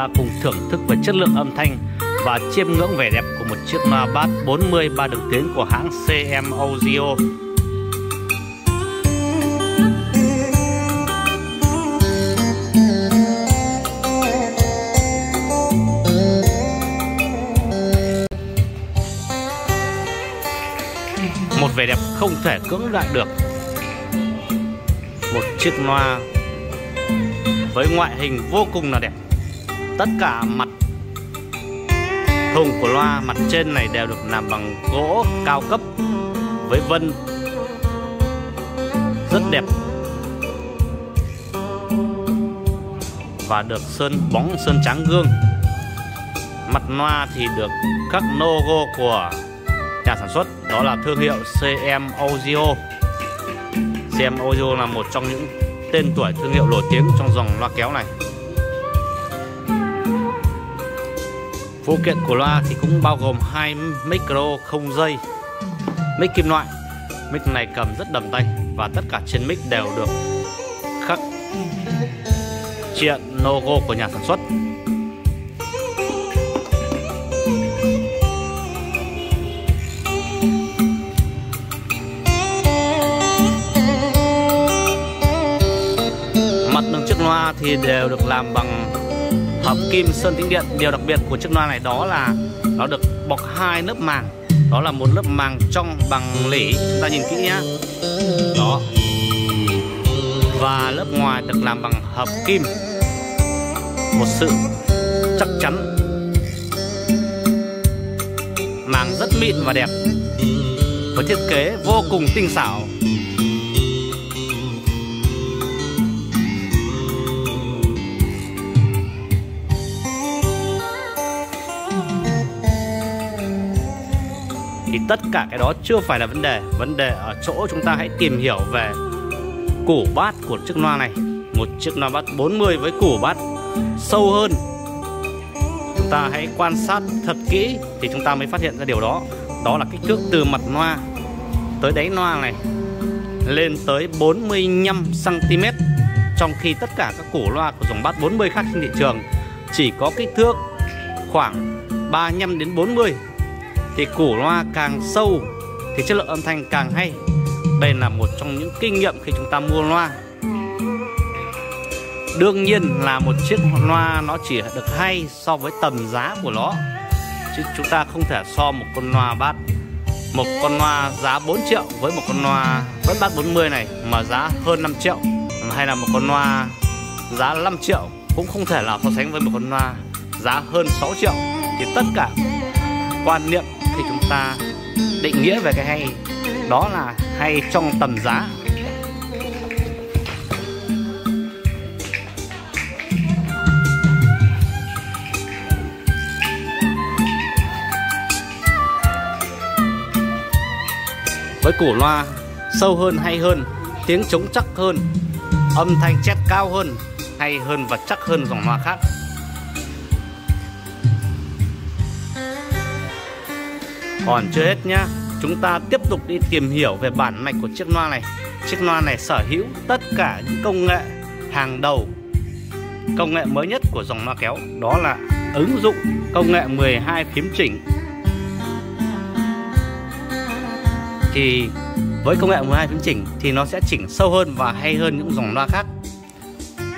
ta cùng thưởng thức về chất lượng âm thanh và chiêm ngưỡng vẻ đẹp của một chiếc loa bass 40 ba đường tiếng của hãng CM Audio. Một vẻ đẹp không thể cưỡng lại được. Một chiếc loa với ngoại hình vô cùng là đẹp. Tất cả mặt thùng của loa mặt trên này đều được làm bằng gỗ cao cấp với vân. Rất đẹp. Và được sơn bóng, sơn trắng gương. Mặt loa thì được các logo của nhà sản xuất, đó là thương hiệu CM Audio. CM Audio là một trong những tên tuổi thương hiệu nổi tiếng trong dòng loa kéo này. Phụ kiện của loa thì cũng bao gồm hai micro không dây, Mic kim loại. Mic này cầm rất đầm tay Và tất cả trên mic đều được khắc triện logo của nhà sản xuất. Mặt đường chiếc loa thì đều được làm bằng hợp kim sơn tĩnh điện. Điều đặc biệt của chiếc loa này đó là nó được bọc hai lớp màng. Đó là một lớp màng trong bằng lỉ chúng ta nhìn kỹ nhá. Đó. Và lớp ngoài được làm bằng hợp kim. Một sự chắc chắn. Màng rất mịn và đẹp. Với thiết kế vô cùng tinh xảo. Thì tất cả cái đó chưa phải là vấn đề. Vấn đề ở chỗ chúng ta hãy tìm hiểu về củ bát của chiếc loa này. Một chiếc loa bát 40 với củ bát sâu hơn. Chúng ta hãy quan sát thật kỹ thì chúng ta mới phát hiện ra điều đó. Đó là kích thước từ mặt loa tới đáy loa này lên tới 45 cm trong khi tất cả các củ loa của dòng bát 40 khác trên thị trường chỉ có kích thước khoảng 35 đến 40 thì củ loa càng sâu thì chất lượng âm thanh càng hay. Đây là một trong những kinh nghiệm khi chúng ta mua loa. Đương nhiên là một chiếc loa nó chỉ được hay so với tầm giá của nó, chứ chúng ta không thể so một con loa bát, một con loa giá 4 triệu với một con loa vẫn bát 40 này mà giá hơn 5 triệu, hay là một con loa giá 5 triệu cũng không thể là so sánh với một con loa giá hơn 6 triệu thì tất cả quan niệm khi chúng ta định nghĩa về cái hay. Đó là hay trong tầm giá. Với cổ loa, sâu hơn hay hơn, tiếng trống chắc hơn, âm thanh chét cao hơn hay hơn và chắc hơn dòng loa khác. Còn chưa hết nhá Chúng ta tiếp tục đi tìm hiểu về bản mạch của chiếc loa này. Chiếc loa này sở hữu tất cả những công nghệ hàng đầu Công nghệ mới nhất của dòng loa kéo Đó là ứng dụng công nghệ 12 phím chỉnh. Thì với công nghệ 12 phím chỉnh Thì nó sẽ chỉnh sâu hơn và hay hơn những dòng loa khác.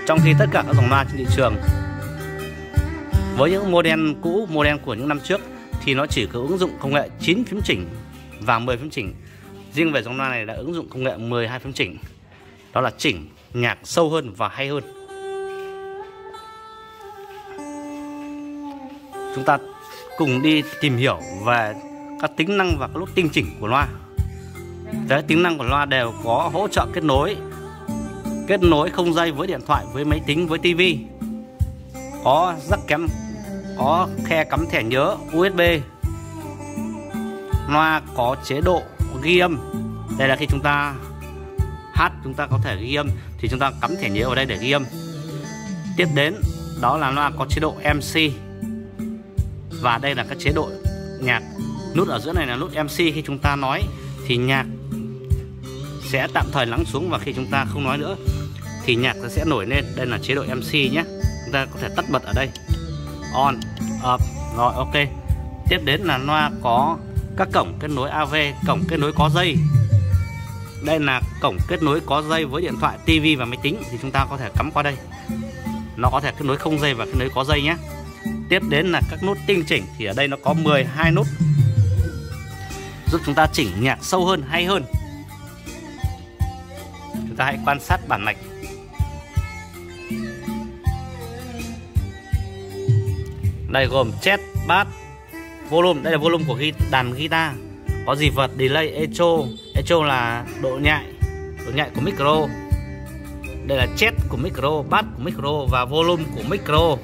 Trong khi tất cả các dòng loa trên thị trường Với những model cũ, model của những năm trước thì nó chỉ có ứng dụng công nghệ 9 phím chỉnh và 10 phím chỉnh. Riêng về dòng loa này đã ứng dụng công nghệ 12 phím chỉnh. Đó là chỉnh nhạc sâu hơn và hay hơn. Chúng ta cùng đi tìm hiểu về các tính năng và các nút tinh chỉnh của loa. Đấy, tính năng của loa đều có hỗ trợ kết nối kết nối không dây với điện thoại, với máy tính, với tivi. Có rất kém có khe cắm thẻ nhớ USB loa có chế độ ghi âm. Đây là khi chúng ta hát, chúng ta có thể ghi âm, thì chúng ta cắm thẻ nhớ ở đây để ghi âm. Tiếp đến, đó là loa có chế độ MC và đây là các chế độ nhạc. Nút ở giữa này là nút MC khi chúng ta nói, thì nhạc sẽ tạm thời lắng xuống và khi chúng ta không nói nữa, thì nhạc nó sẽ nổi lên. Đây là chế độ MC nhé. Chúng ta có thể tắt bật ở đây on up rồi, ok. Tiếp đến là loa có các cổng kết nối AV cổng kết nối có dây. Đây là cổng kết nối có dây với điện thoại TV và máy tính thì chúng ta có thể cắm qua đây. Nó có thể kết nối không dây và kết nối có dây nhé. Tiếp đến là các nút tinh chỉnh thì ở đây nó có 12 nút. Giúp chúng ta chỉnh nhạc sâu hơn, hay hơn. Chúng ta hãy quan sát bản mạch. Đây gồm chest bass, volume. Đây là volume của đàn guitar. Có gì vật delay, echo. Echo là độ nhạy độ nhạy của micro. Đây là chest của micro, bass của micro và volume của micro.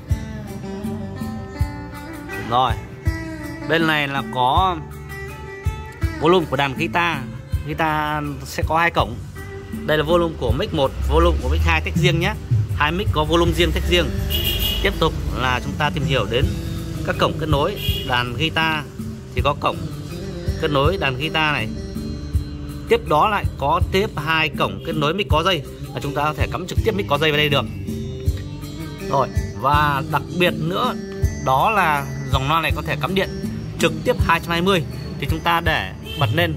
Rồi. Bên này là có volume của đàn guitar. Guitar sẽ có hai cổng. Đây là volume của mic 1 volume của mic 2 tách riêng nhé. Hai mic có volume riêng, tách riêng tiếp tục là chúng ta tìm hiểu đến các cổng kết nối đàn guitar. Thì có cổng kết nối đàn guitar này. Tiếp đó lại có tiếp hai cổng kết nối mic có dây. Là chúng ta có thể cắm trực tiếp mic có dây vào đây được. Rồi, và đặc biệt nữa, đó là dòng loa này có thể cắm điện trực tiếp 220 thì chúng ta để bật lên,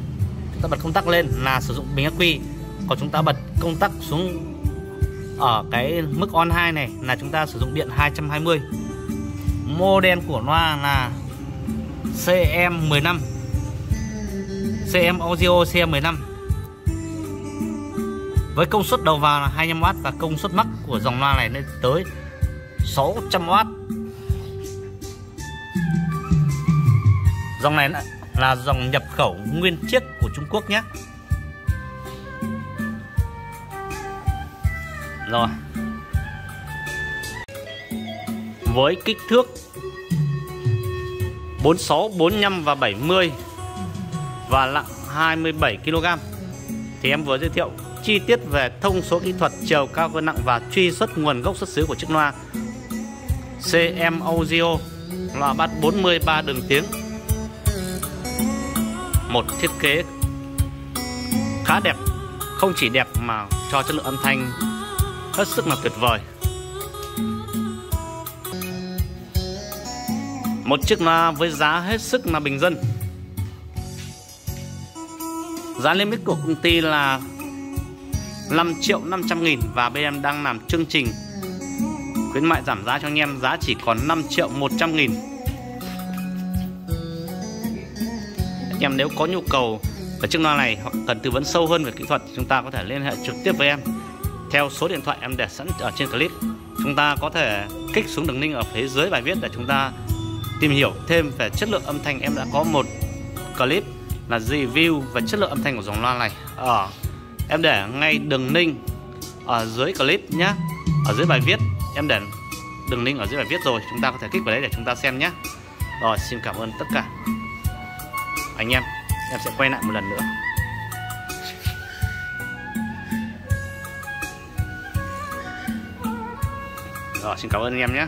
chúng ta bật công tắc lên là sử dụng bình ắc quy. Còn chúng ta bật công tắc xuống ở cái mức on 2 này là chúng ta sử dụng điện 220 model của loa là CM15 CM Audio CM15 với công suất đầu vào là 25W và công suất mắc của dòng loa này lên tới 600W Dòng này là dòng nhập khẩu nguyên chiếc của Trung Quốc nhé. Rồi. Với kích thước 46, 45 và 70 Và nặng 27 kg Thì em vừa giới thiệu chi tiết về thông số kỹ thuật chiều cao cân nặng và truy xuất nguồn gốc xuất xứ của chiếc loa CM Audio loa bắt 43 đường tiếng. Một thiết kế khá đẹp không chỉ đẹp mà cho chất lượng âm thanh hết sức là tuyệt vời. Một chiếc loa với giá hết sức là bình dân. Giá limit của công ty là 5 triệu 500 nghìn và bên em đang làm chương trình khuyến mại giảm giá cho anh em. Giá chỉ còn 5 triệu 100 nghìn. Anh em nếu có nhu cầu về chiếc loa này hoặc cần tư vấn sâu hơn về kỹ thuật chúng ta có thể liên hệ trực tiếp với em theo số điện thoại em để sẵn ở trên clip. Chúng ta có thể kích xuống đường link ở phía dưới bài viết để chúng ta tìm hiểu thêm về chất lượng âm thanh. Em đã có một clip là review về chất lượng âm thanh của dòng loa này. Ở em để ngay đường link ở dưới clip nhé ở dưới bài viết. Em để đường link ở dưới bài viết rồi. Chúng ta có thể kích vào đấy để chúng ta xem nhé rồi, xin cảm ơn tất cả anh em. Em sẽ quay lại một lần nữa. Rồi xin cảm ơn anh em nhé.